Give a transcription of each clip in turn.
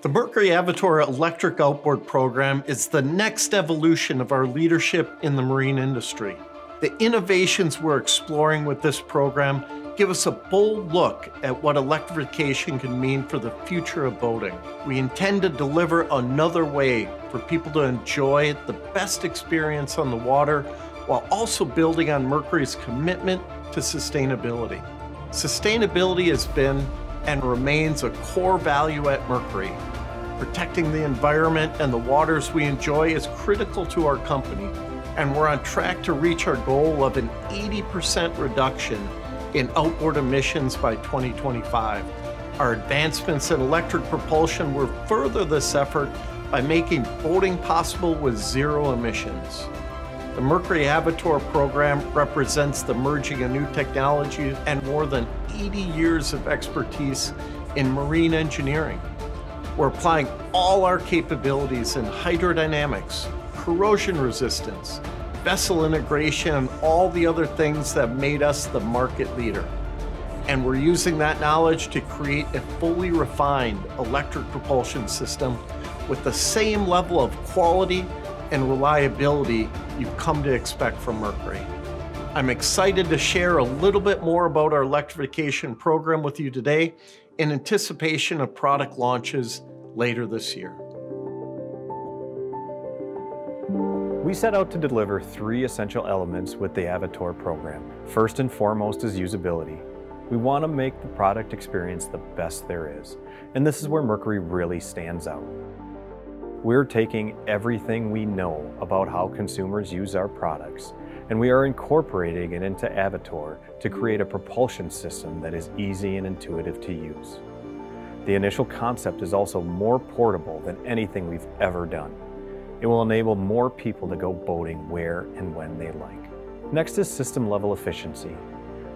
The Mercury Avator electric outboard program is the next evolution of our leadership in the marine industry. The innovations we're exploring with this program give us a bold look at what electrification can mean for the future of boating. We intend to deliver another way for people to enjoy the best experience on the water while also building on Mercury's commitment to sustainability. Sustainability has been and remains a core value at Mercury. Protecting the environment and the waters we enjoy is critical to our company, and we're on track to reach our goal of an 80% reduction in outboard emissions by 2025. Our advancements in electric propulsion will further this effort by making boating possible with zero emissions. The Mercury Avator program represents the merging of new technology and more than 80 years of expertise in marine engineering. We're applying all our capabilities in hydrodynamics, corrosion resistance, vessel integration, and all the other things that made us the market leader. And we're using that knowledge to create a fully refined electric propulsion system with the same level of quality and reliability you've come to expect from Mercury. I'm excited to share a little bit more about our electrification program with you today in anticipation of product launches later this year. We set out to deliver three essential elements with the Avator program. First and foremost is usability. We want to make the product experience the best there is, and this is where Mercury really stands out. We're taking everything we know about how consumers use our products, and we are incorporating it into Avator to create a propulsion system that is easy and intuitive to use. The initial concept is also more portable than anything we've ever done. It will enable more people to go boating where and when they like. Next is system level efficiency.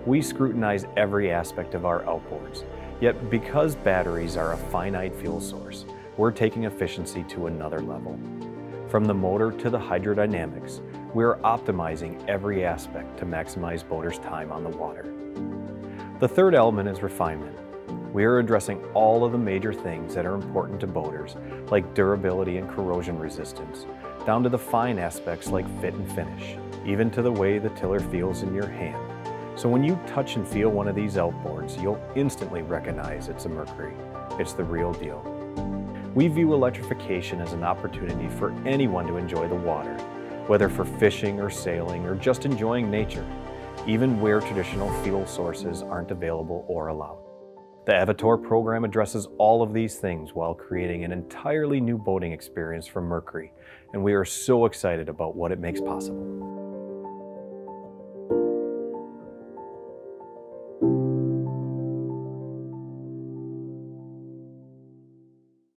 We scrutinize every aspect of our outboards, yet because batteries are a finite fuel source, we're taking efficiency to another level. From the motor to the hydrodynamics, we're optimizing every aspect to maximize boaters' time on the water. The third element is refinement. We are addressing all of the major things that are important to boaters, like durability and corrosion resistance, down to the fine aspects like fit and finish, even to the way the tiller feels in your hand. So when you touch and feel one of these outboards, you'll instantly recognize it's a Mercury. It's the real deal. We view electrification as an opportunity for anyone to enjoy the water, whether for fishing or sailing or just enjoying nature, even where traditional fuel sources aren't available or allowed. The Avator program addresses all of these things while creating an entirely new boating experience for Mercury, and we are so excited about what it makes possible.